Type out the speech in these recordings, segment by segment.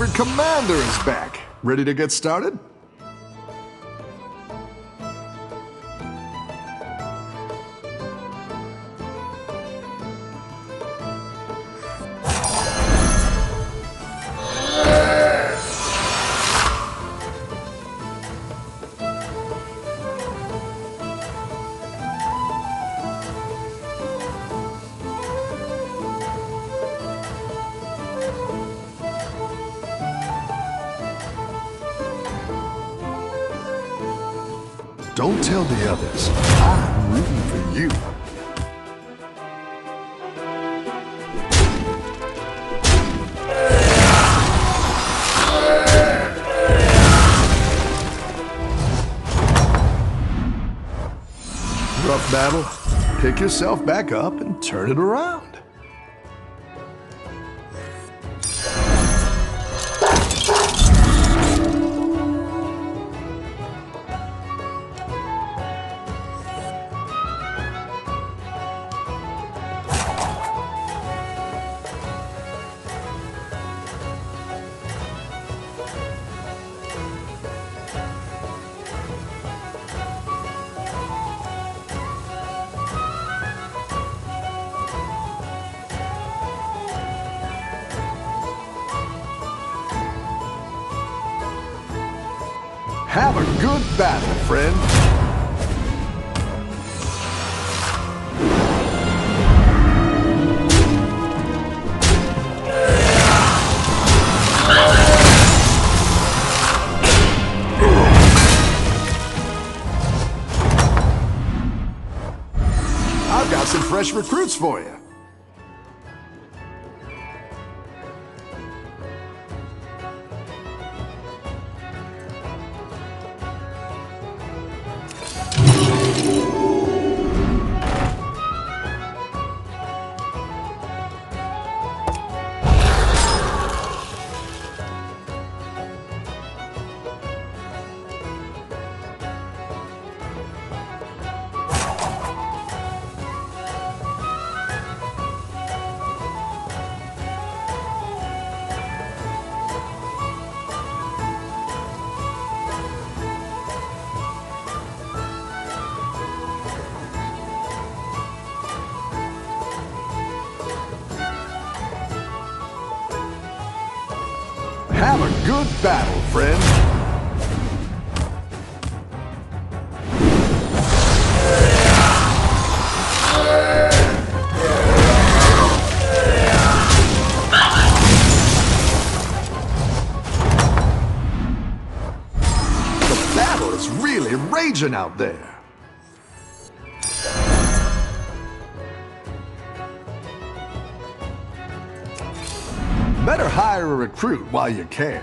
favorite commander is back. Ready to get started? Don't tell the others. I'm rooting for you. Rough battle. Pick yourself back up and turn it around. Have a good battle, friend. I've got some fresh recruits for you. Good battle, friend. The battle is really raging out there. Better hire a recruit while you can.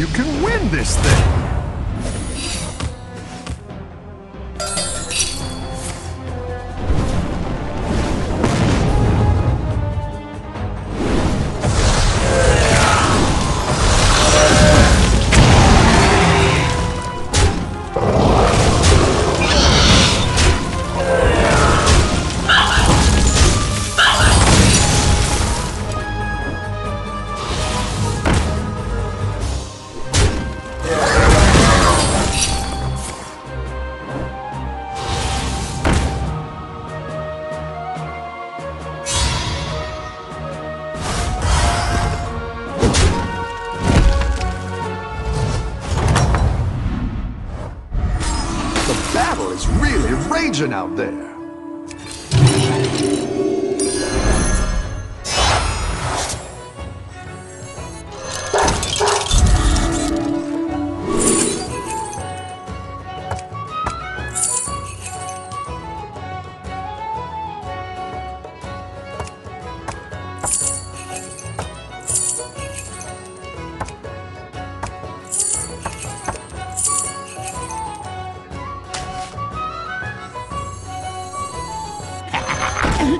You can win this thing.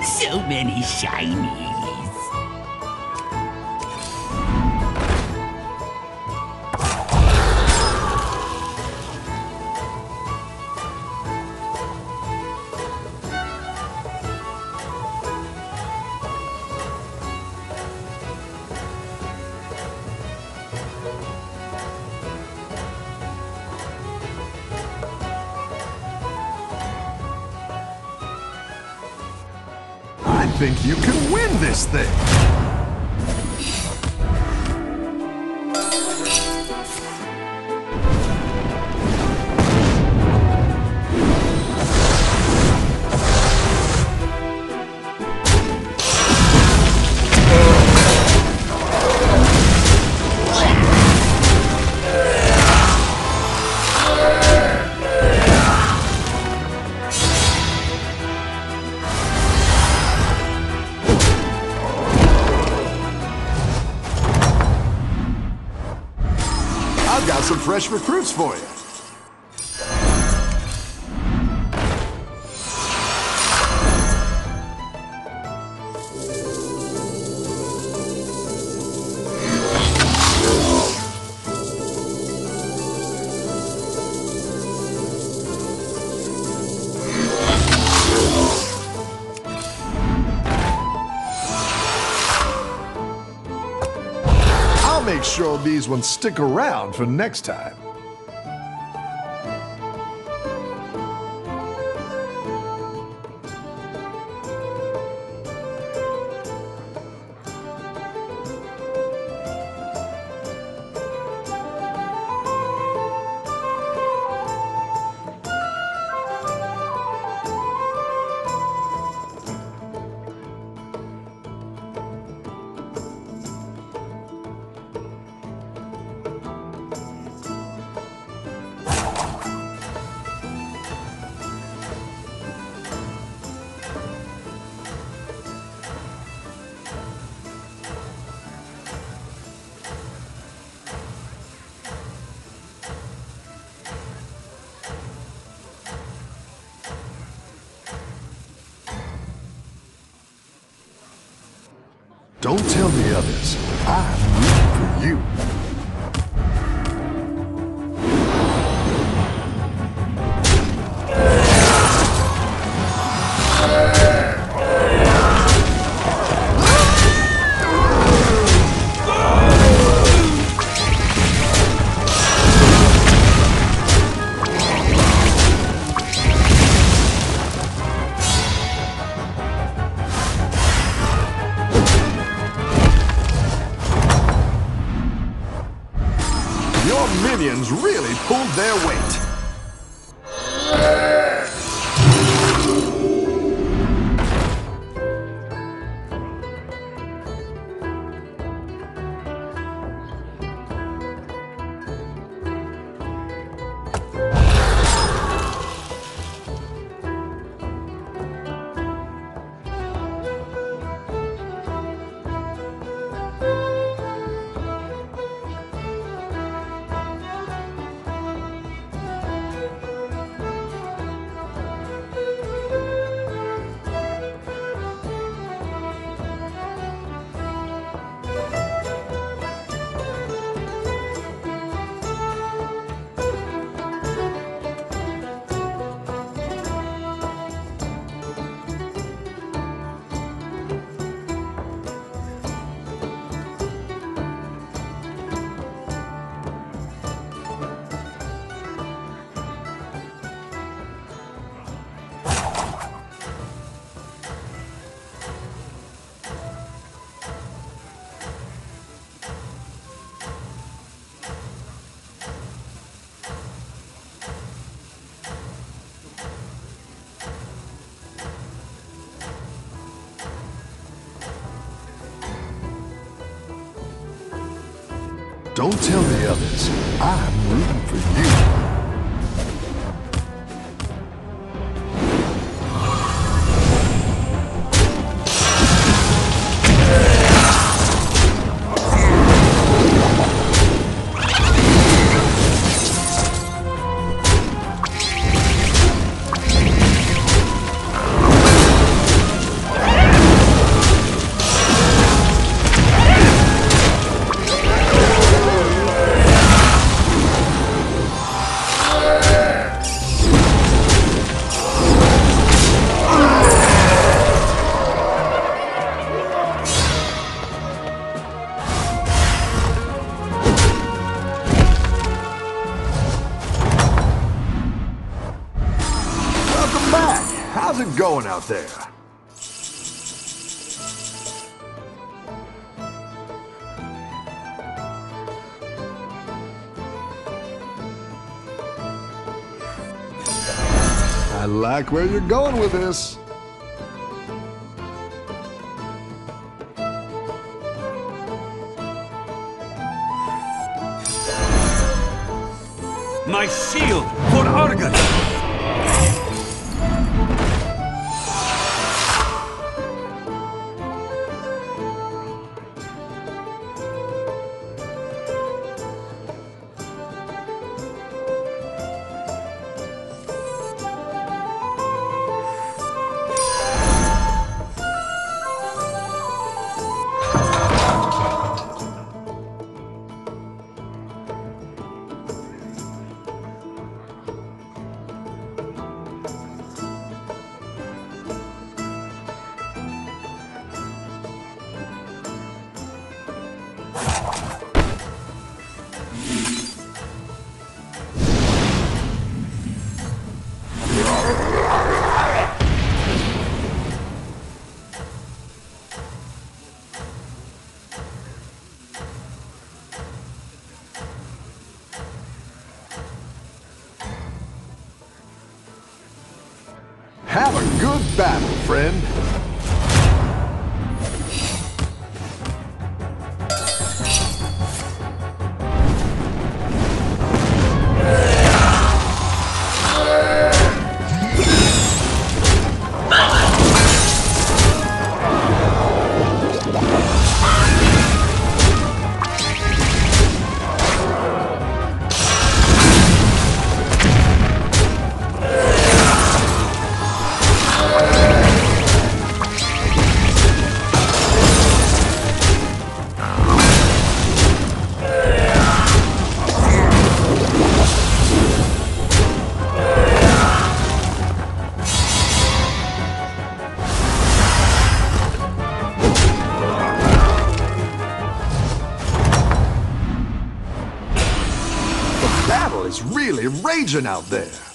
So many shinies. Fresh recruits for you. Ones stick around for next time. Tell the others. I'm tell the others. I'm rooting for you. There? I like where you're going with this. A out there.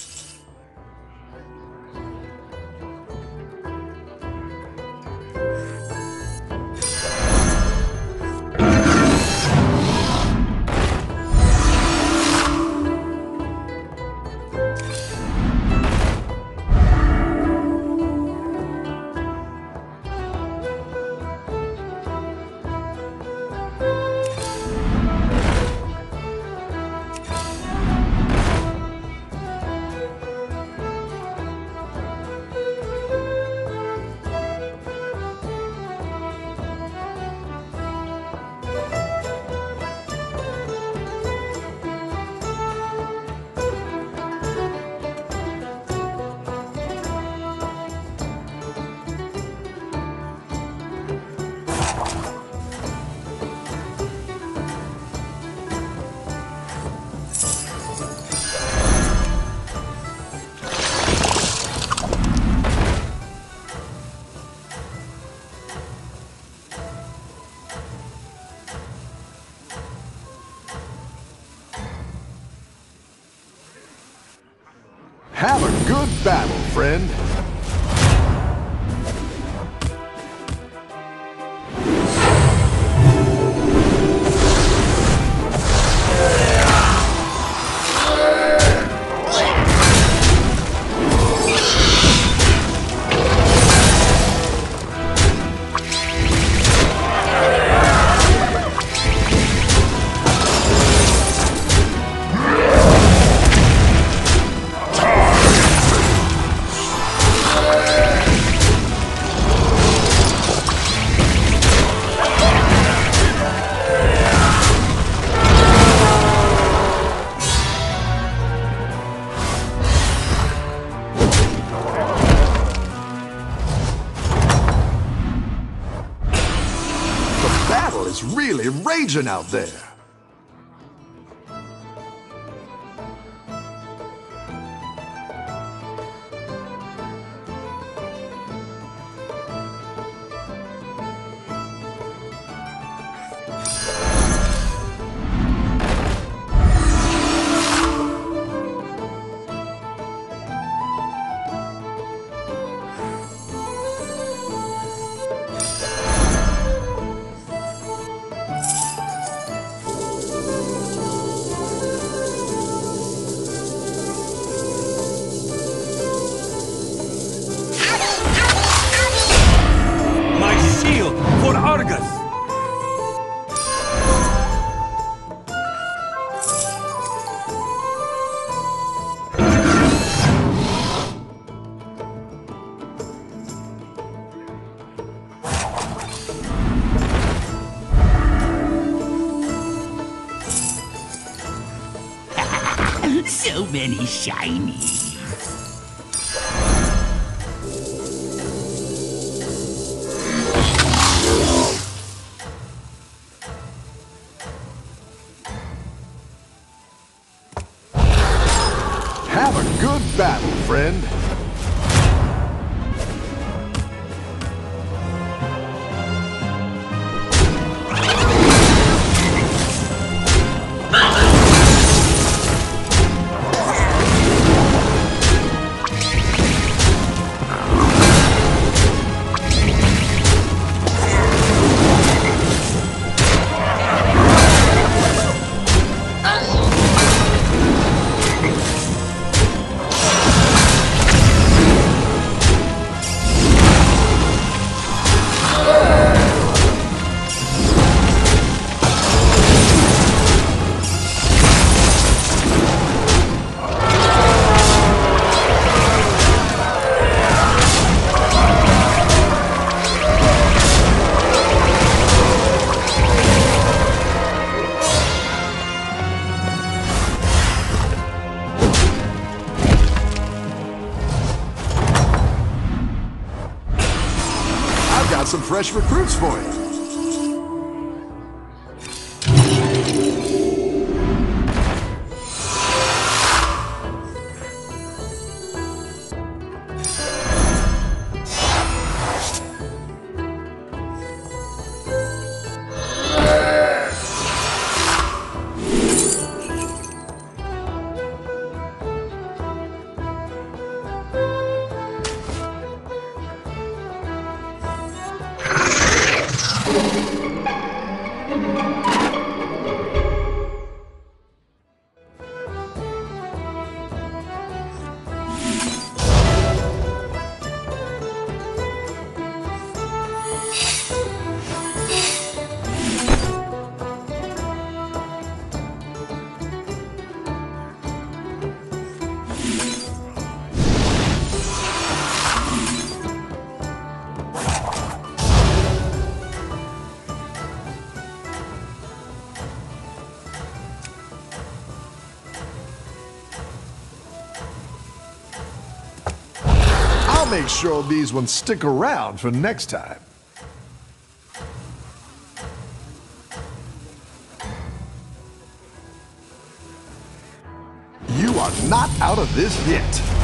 Out there. Shinies. Have a good battle, friend. Recruits for you. Make sure these ones stick around for next time. You are not out of this yet.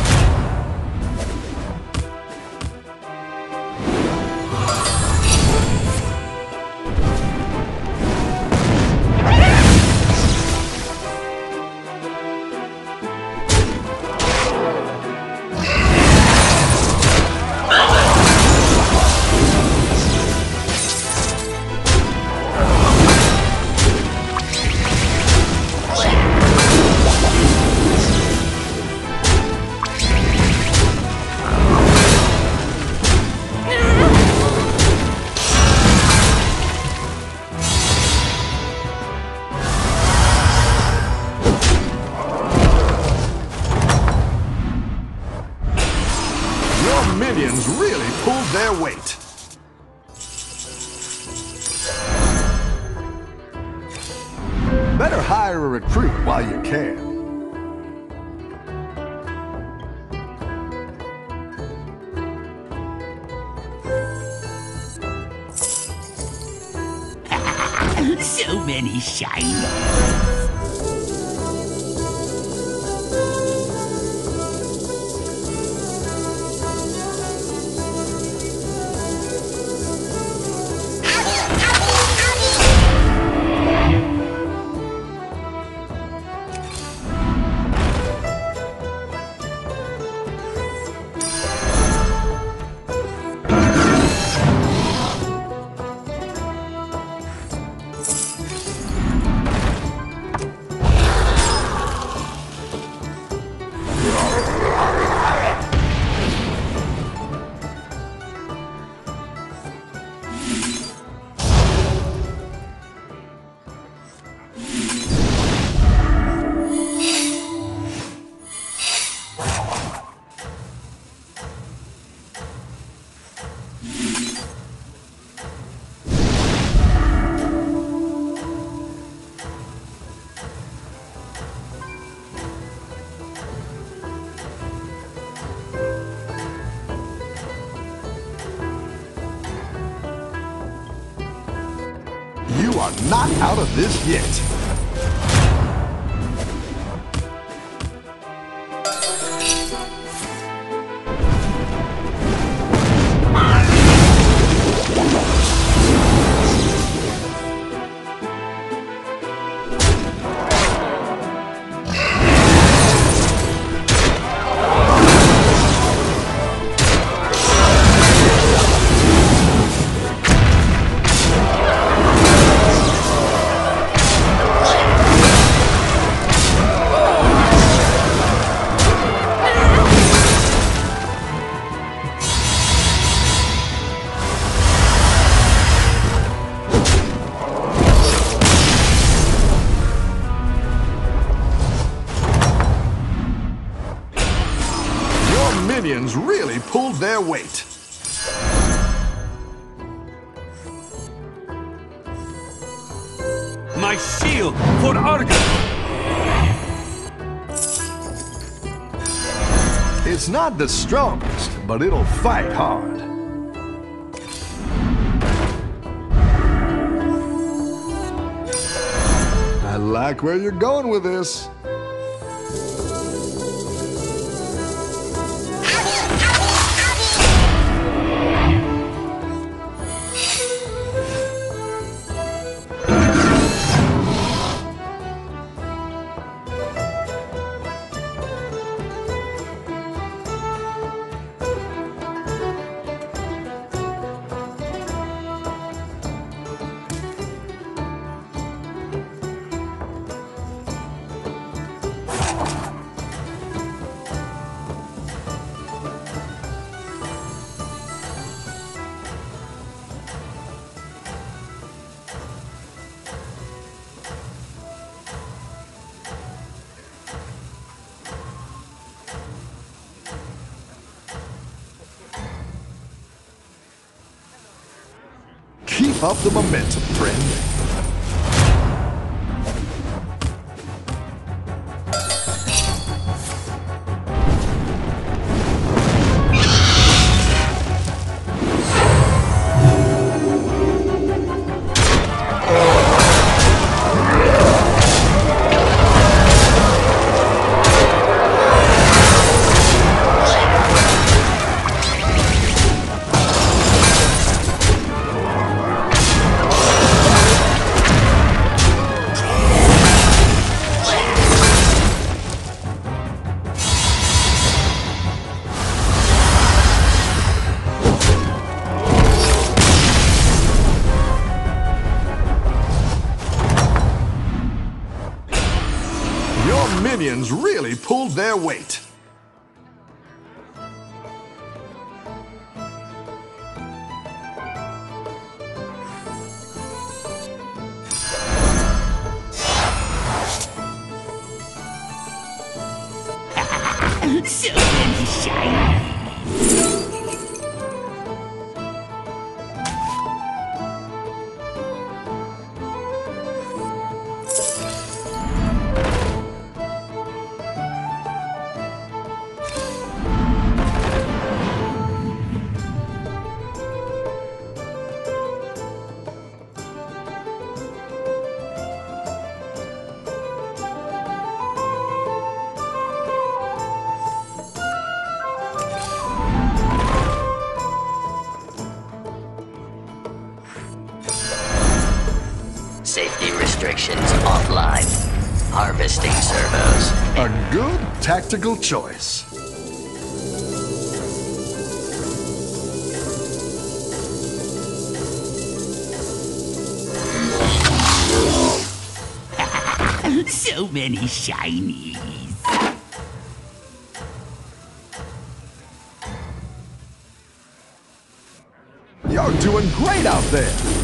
Many not out of this yet. Their weight. My shield for Argus! It's not the strongest, but it'll fight hard. I like where you're going with this. Up the momentum, friend. Tactical choice. so many shinies. You're doing great out there.